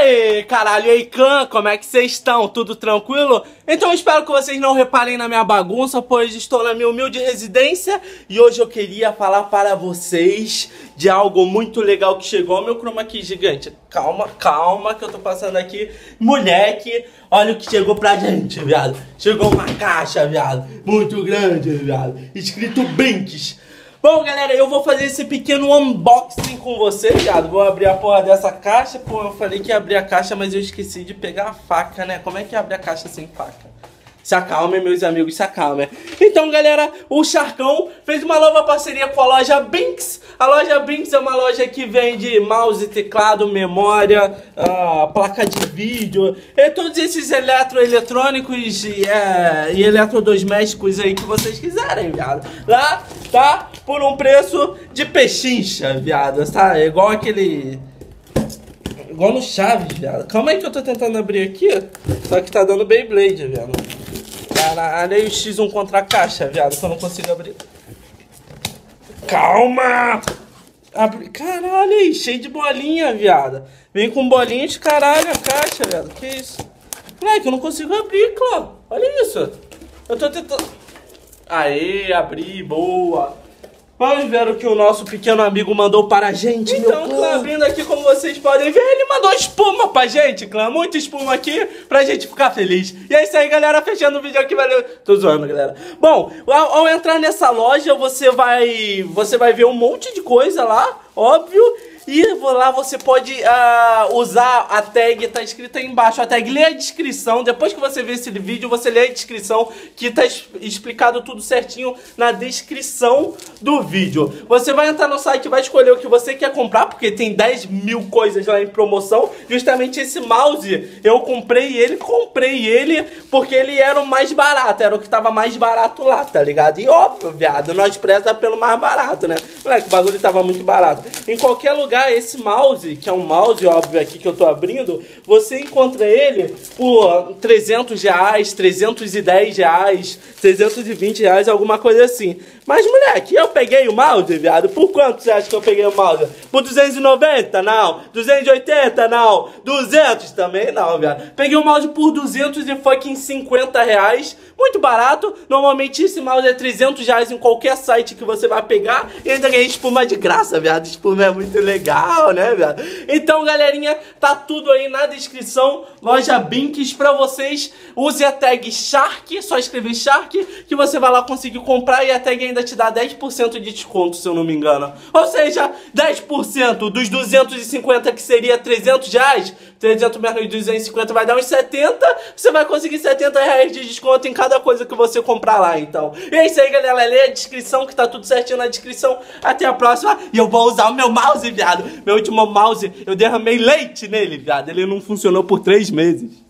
Aê, caralho, e aí, clã, como é que vocês estão? Tudo tranquilo? Então espero que vocês não reparem na minha bagunça, pois estou na minha humilde residência e hoje eu queria falar para vocês de algo muito legal que chegou ao meu chroma key gigante. Calma, calma que eu tô passando aqui. Moleque, olha o que chegou pra gente, viado. Chegou uma caixa, viado, muito grande, viado, escrito Brinks. Bom, galera, eu vou fazer esse pequeno unboxing com vocês, viado. Vou abrir a porra dessa caixa. Pô, eu falei que ia abrir a caixa, mas eu esqueci de pegar a faca, né? Como é que abre a caixa sem faca? Se acalmem, meus amigos, se acalmem. Então, galera, o Charcão fez uma nova parceria com a loja Binks. A loja Binks é uma loja que vende mouse, teclado, memória, uh, placa de vídeo, e todos esses eletroeletrônicos e, é, e eletrodomésticos aí que vocês quiserem, viado. Lá, tá? Por um preço de pechincha, viado, tá? É igual aquele... Igual no Chaves, viado. Calma aí que eu tô tentando abrir aqui, só que tá dando Beyblade, viado. Caralho, aí o X1 contra a caixa, viado, que eu não consigo abrir. Calma! Abre... Caralho, aí, cheio de bolinha, viado. Vem com bolinha de caralho a caixa, viado. Que isso? Moleque, eu não consigo abrir, Clã. Olha isso. Eu tô tentando... Aê, abri, boa. Vamos ver o que o nosso pequeno amigo mandou para a gente, então, clã. abrindo aqui, como vocês podem ver, ele mandou espuma pra gente, clã. Muita espuma aqui pra gente ficar feliz. E é isso aí, galera. Fechando o vídeo aqui, valeu. Tô zoando, galera. Bom, ao, ao entrar nessa loja, você vai, você vai ver um monte de coisa lá, óbvio. E lá você pode uh, usar a tag, tá escrita aí embaixo, a tag, lê a descrição, depois que você ver esse vídeo, você lê a descrição, que tá explicado tudo certinho na descrição do vídeo. Você vai entrar no site vai escolher o que você quer comprar, porque tem 10 mil coisas lá em promoção. Justamente esse mouse, eu comprei ele, comprei ele, porque ele era o mais barato, era o que tava mais barato lá, tá ligado? E óbvio, viado, nós preza pelo mais barato, né? Moleque, o bagulho tava muito barato. Em qualquer lugar pegar esse mouse, que é um mouse óbvio aqui que eu tô abrindo, você encontra ele por 300 reais, 310 reais, 320 reais, alguma coisa assim. Mas, moleque, eu peguei o mouse, viado. Por quanto você acha que eu peguei o mouse? Por 290? Não. 280? Não. 200 também? Não, viado. Peguei o mouse por 250 reais. Muito barato. Normalmente esse mouse é 300 reais em qualquer site que você vai pegar. E ainda ganhei espuma de graça, viado. Espuma é muito legal, né, viado? Então, galerinha, tá tudo aí na descrição. Loja Binks pra vocês. Use a tag Shark. Só escrever Shark que você vai lá conseguir comprar e a tag ainda te dá 10% de desconto, se eu não me engano. Ou seja, 10% dos 250 que seria 300 reais, 300 menos 250 vai dar uns 70, você vai conseguir 70 reais de desconto em cada coisa que você comprar lá, então. E é isso aí, galera. Lê a descrição, que tá tudo certinho na descrição. Até a próxima. E eu vou usar o meu mouse, viado. Meu último mouse, eu derramei leite nele, viado. Ele não funcionou por 3 meses.